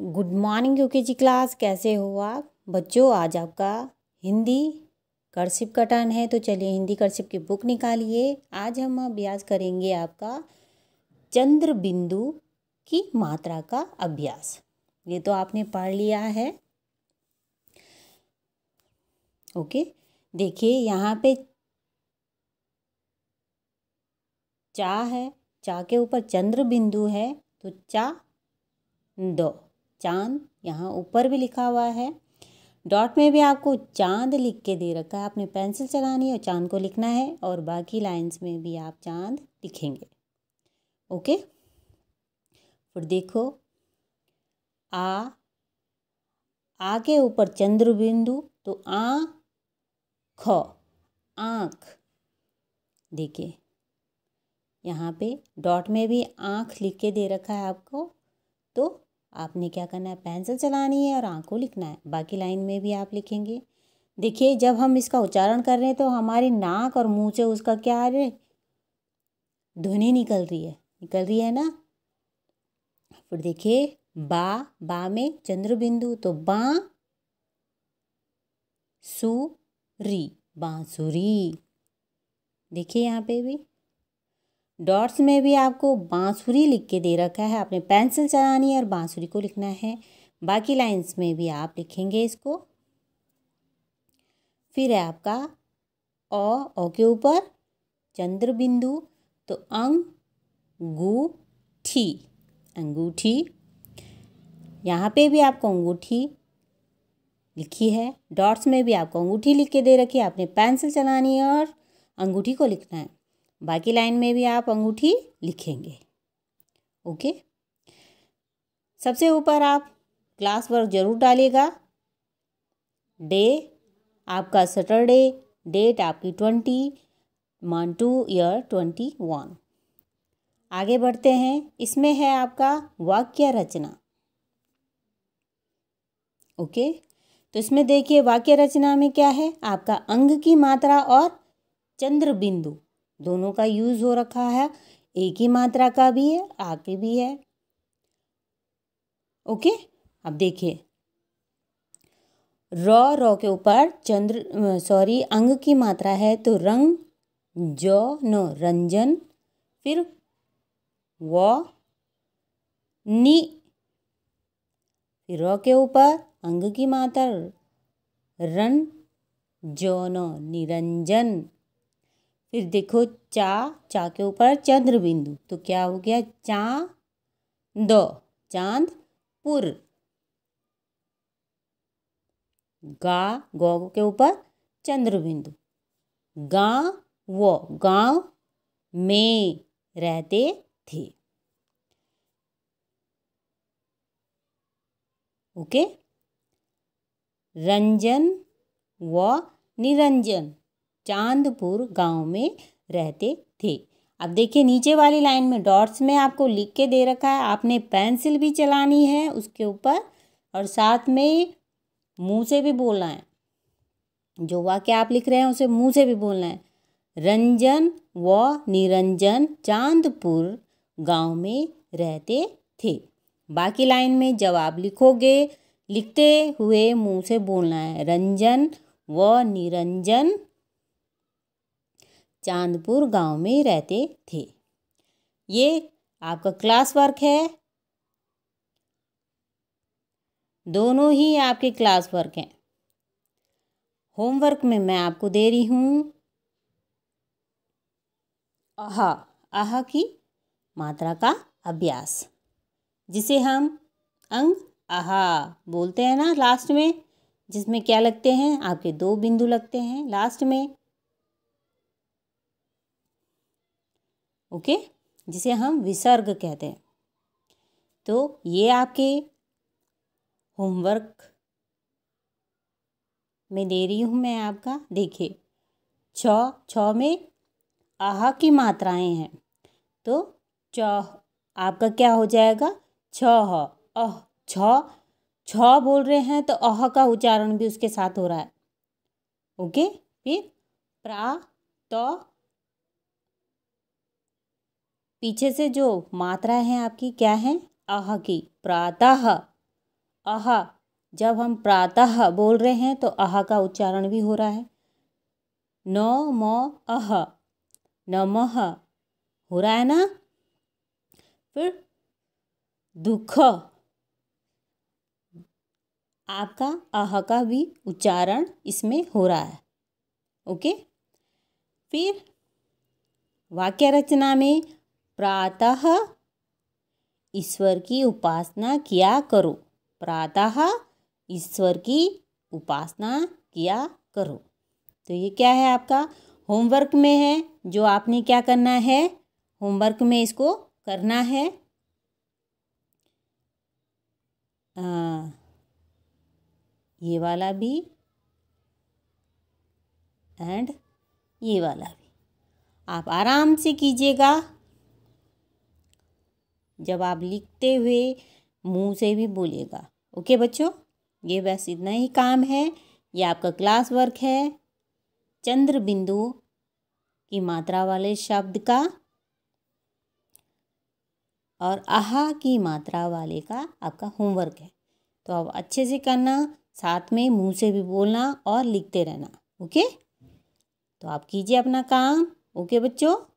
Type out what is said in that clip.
Good morning UK जी class, कैसे हो आप? बच्चों, आज आपका हिंदी कर्सिप का टर्न है तो चलिए हिंदी कर्सिप की बुक निकालिए। आज हम अभ्यास करेंगे आपका चंद्र बिंदु की मात्रा का अभ्यास। ये तो आपने पढ़ लिया है। ओके, देखिए यहाँ पे चा है, चा के ऊपर चंद्र बिंदु है तो चा दो। चाँद यहाँ ऊपर भी लिखा हुआ है। डॉट में भी आपको चाँद लिख के दे रखा है। आपने पेंसिल चलानी है और चाँद को लिखना है और बाकी लाइंस में भी आप चाँद लिखेंगे। ओके? फिर देखो। आ आ के ऊपर चंद्र बिंदु तो आ, ख, आँख। देखिए। यहाँ पे डॉट में भी आँख लिख के दे रखा है आपको तो आपने क्या करना है? पेंसिल चलानी है और आँखों लिखना है। बाकी लाइन में भी आप लिखेंगे। देखिए, जब हम इसका उच्चारण कर रहे हैं तो हमारी नाक और मुँह से उसका क्या आ रहे ध्वनि निकल रही है। निकल रही है ना? फिर देखिए, बा बा में चंद्र बिंदु तो बा, सु, री। बांसुरी देखिए यहाँ पे भी। डॉट्स में भी आपको बांसुरी लिख के दे रखा है। आपने पेंसिल चलानी है और बांसुरी को लिखना है। बाकी लाइंस में भी आप लिखेंगे इसको। फिर है आपका ओ ओ के ऊपर चंद्र बिंदु तो अंग अंगूठी अंगूठी। यहाँ पे भी आपको अंगूठी लिखी है। डॉट्स में भी आपको अंगूठी लिख के दे रखी है। आपने पेंसिल चलानी है और अंगूठी को लिखना है। बाकी लाइन में भी आप अंगूठी लिखेंगे। ओके? सबसे ऊपर आप क्लास वर्क ज़रूर डालिएगा। डे, आपका सैटरडे, डेट आपकी ट्वेंटी, मान टू ईयर ट्वेंटी वन। आगे बढ़ते हैं। इसमें है आपका वाक्य रचना। ओके? तो इसमें देखिए वाक्य रचना में क्या है? आपका अंग की मात्रा और चंद्र बिंदु दोनों का यूज़ हो रखा है, एक ही मात्रा का भी है आके भी है। ओके, अब देखिए। रॉ रॉ के ऊपर चंद्र, सॉरी, अंग की मात्रा है तो रंग, जो, नो, रंजन, फिर व, नी, फिर रॉ के ऊपर अंग की मात्रा रन जोनो निरंजन। फिर देखो चा चा के ऊपर चंद्र बिंदु तो क्या हो गया? चा दो चांदपुर। गा, गौ के ऊपर चंद्र बिंदु गाँव वो, गाँव में रहते थे। ओके? रंजन, व, निरंजन। चांदपुर गाँव में रहते थे। अब देखिए, नीचे वाली लाइन में डॉट्स में आपको लिख के दे रखा है। आपने पेंसिल भी चलानी है उसके ऊपर और साथ में मुँह से भी बोलना है। जो वाक्य आप लिख रहे हैं, उसे मुँह से भी बोलना है। रंजन व निरंजन चांदपुर गाँव में रहते थे। बाकी लाइन में आप लिखोगे, लिखते हुए मुँह से बोलना है। रंजन व निरंजन चांदपुर गाँव में रहते थे। ये आपका क्लास वर्क है। दोनों ही आपके क्लास वर्क हैं। होमवर्क में मैं आपको दे रही हूँ। आहा आहा की मात्रा का अभ्यास, जिसे हम अंग, आहा बोलते हैं ना लास्ट में, जिसमें क्या लगते हैं? आपके दो बिंदु लगते हैं लास्ट में। ओके? जिसे हम विसर्ग कहते हैं। तो ये आपके होमवर्क में दे रही हूँ मैं आपका। देखिए, छ छ में आह की मात्राएँ हैं। तो च आपका क्या हो जाएगा? छ अह, छ छ बोल रहे हैं तो अह का उच्चारण भी उसके साथ हो रहा है। ओके? फिर प्रा तो पीछे से जो मात्रा है आपकी, क्या है? आह की, प्रातः। अह, जब हम प्रातः बोल रहे हैं तो अह का उच्चारण भी हो रहा है। न, म, अह। नमः। हो रहा है ना? फिर दुख। आपका अह का भी उच्चारण इसमें हो रहा है। ओके? फिर वाक्य रचना में प्रातः। ईश्वर की उपासना किया करो। प्रातः ईश्वर की उपासना किया करो। तो ये क्या है आपका? होमवर्क में है जो आपने क्या करना है? होमवर्क में इसको करना है। आ, ये वाला भी एंड ये वाला भी। आप आराम से कीजिएगा। जब आप लिखते हुए मुँह से भी बोलेगा ओके बच्चों, ये बस इतना ही काम है। ये आपका क्लास वर्क है। चंद्र बिंदु की मात्रा वाले शब्द का और आहा की मात्रा वाले का आपका होमवर्क है। तो अब अच्छे से करना, साथ में मुँह से भी बोलना और लिखते रहना। ओके? तो आप कीजिए अपना काम। ओके बच्चों?